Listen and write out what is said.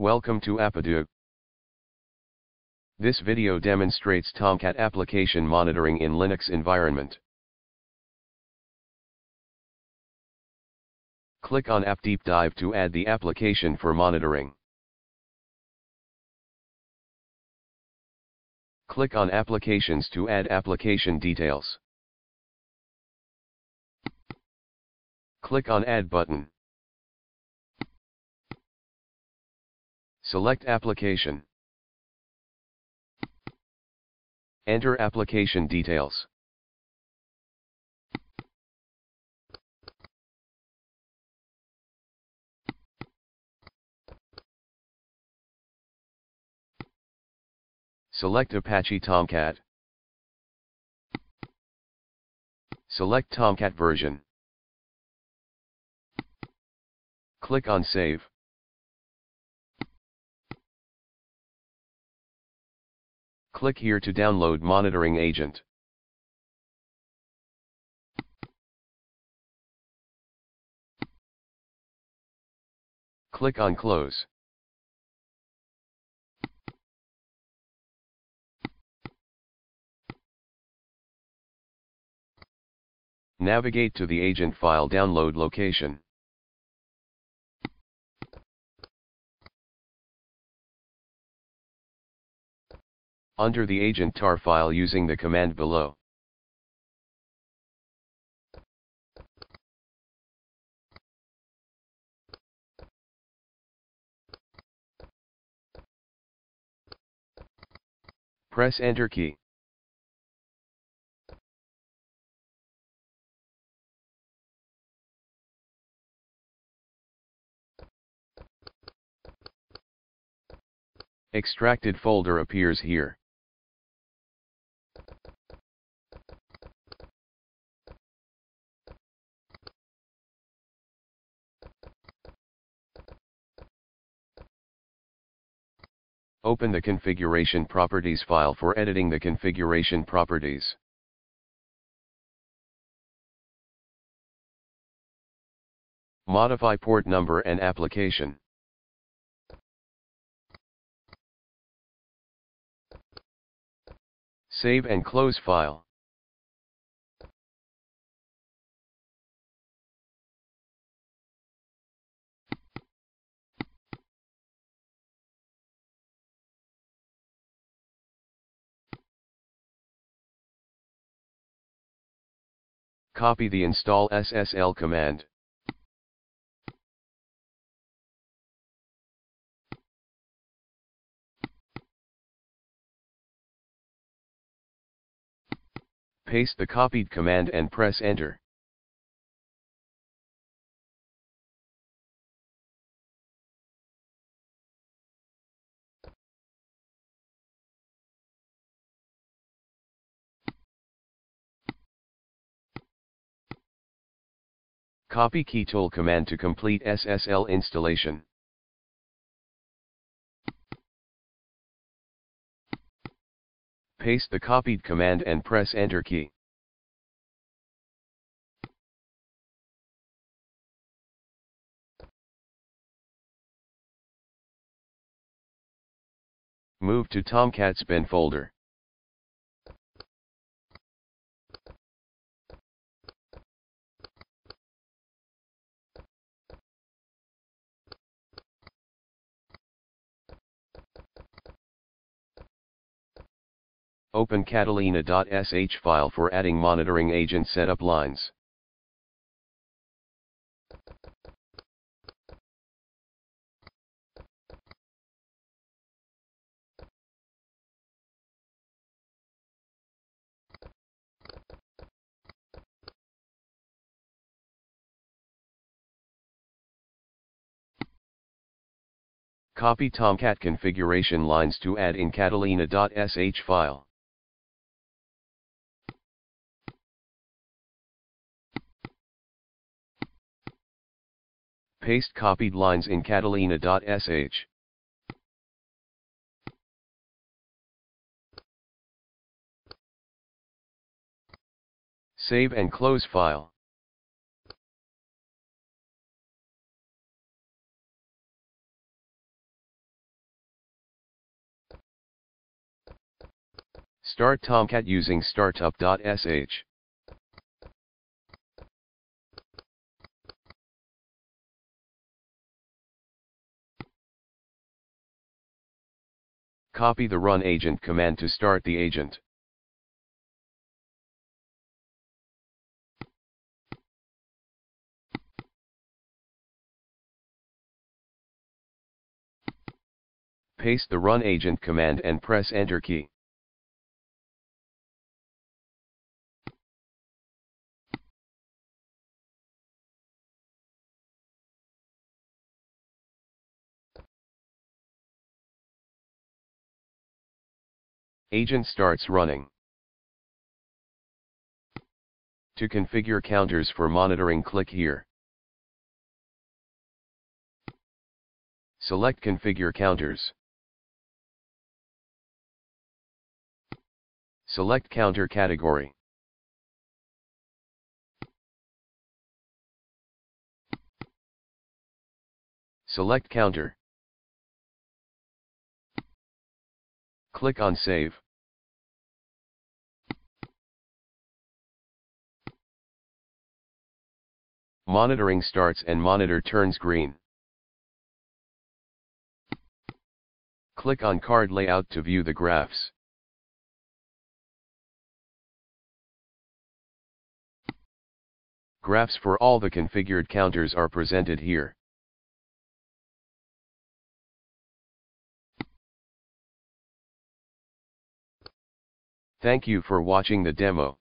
Welcome to Appedo. This video demonstrates Tomcat application monitoring in Linux environment. Click on App Deep Dive to add the application for monitoring. Click on Applications to add application details. Click on Add button. Select Application. Enter application details. Select Apache Tomcat. Select Tomcat version. Click on Save. Click here to download Monitoring Agent. Click on Close. Navigate to the agent file download location. Untar the agent tar file using the command below. Press enter key. Extracted folder appears here. Open the configuration properties file for editing the configuration properties. Modify port number and application. Save and close file. Copy the install SSL command. Paste the copied command and press enter. Copy keytool command to complete SSL installation. Paste the copied command and press enter key. Move to Tomcat's bin folder. Open Catalina.sh file for adding monitoring agent setup lines. Copy Tomcat configuration lines to add in Catalina.sh file. paste copied lines in catalina.sh. Save and close file. Start Tomcat using startup.sh. Copy the run agent command to start the agent. Paste the run agent command and press enter key. Agent starts running. To configure counters for monitoring click here. Select Configure Counters. Select Counter category. Select Counter. Click on Save. Monitoring starts and monitor turns green. Click on Card Layout to view the graphs. Graphs for all the configured counters are presented here. Thank you for watching the demo.